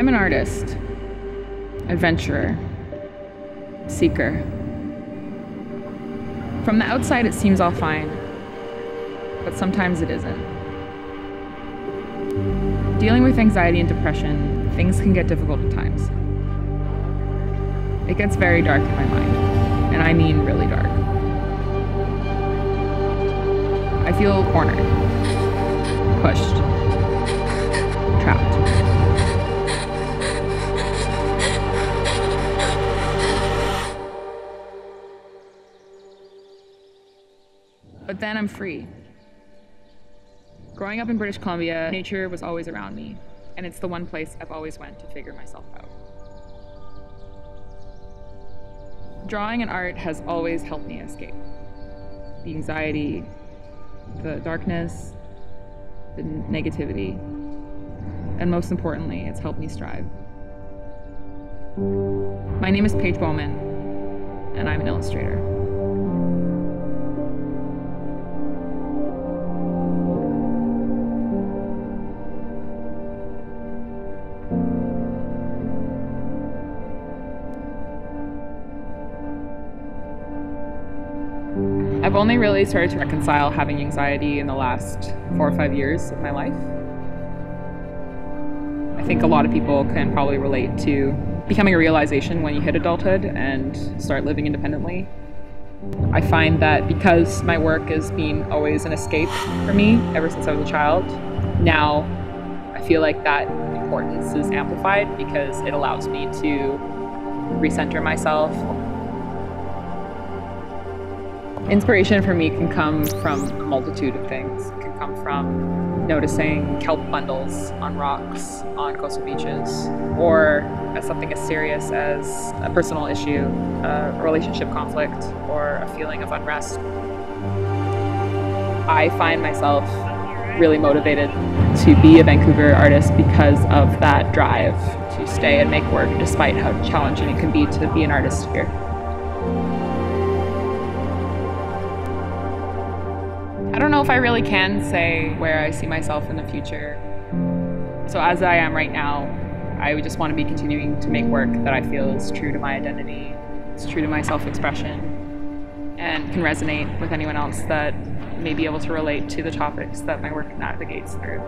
I'm an artist, adventurer, seeker. From the outside, it seems all fine, but sometimes it isn't. Dealing with anxiety and depression, things can get difficult at times. It gets very dark in my mind, and I mean really dark. I feel cornered, pushed, But then I'm free. Growing up in British Columbia, nature was always around me, and it's the one place I've always went to figure myself out. Drawing and art has always helped me escape the anxiety, the darkness, the negativity, and most importantly, it's helped me strive. My name is Paige Bowman, and I'm an illustrator. I've only really started to reconcile having anxiety in the last four or five years of my life. I think a lot of people can probably relate to becoming a realization when you hit adulthood and start living independently. I find that because my work has been always an escape for me ever since I was a child, now I feel like that importance is amplified because it allows me to recenter myself, Inspiration for me can come from a multitude of things. It can come from noticing kelp bundles on rocks on coastal beaches, or as something as serious as a personal issue, a relationship conflict, or a feeling of unrest. I find myself really motivated to be a Vancouver artist because of that drive to stay and make work despite how challenging it can be to be an artist here. I don't know if I really can say where I see myself in the future. So, as I am right now, I just want to be continuing to make work that I feel is true to my identity, it's true to my self expression, and can resonate with anyone else that may be able to relate to the topics that my work navigates through.